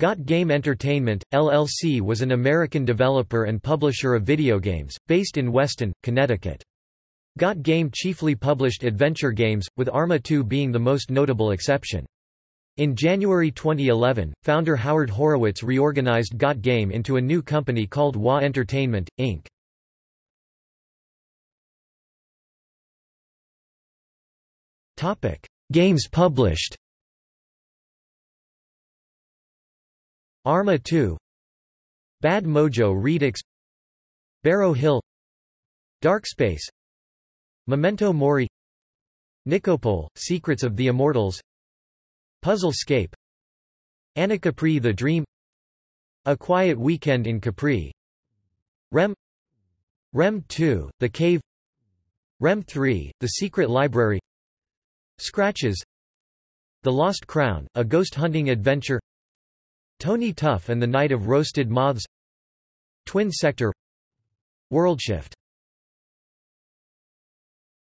Got Game Entertainment, LLC was an American developer and publisher of video games, based in Weston, Connecticut. Got Game chiefly published adventure games, with Arma 2 being the most notable exception. In January 2011, founder Howard Horowitz reorganized Got Game into a new company called WHA Entertainment, Inc. Games published Arma 2 Bad Mojo Redux. Barrow Hill. Darkspace Memento Mori. Nikopol, Secrets of the Immortals. Puzzlescape Anna Capri The Dream. A Quiet Weekend in Capri. Rhem. Rhem 2, The Cave. Rhem 3, The Secret Library. Scratches. The Lost Crown, a ghost hunting adventure Tony Tough and the Night of Roasted Moths Twin Sector Worldshift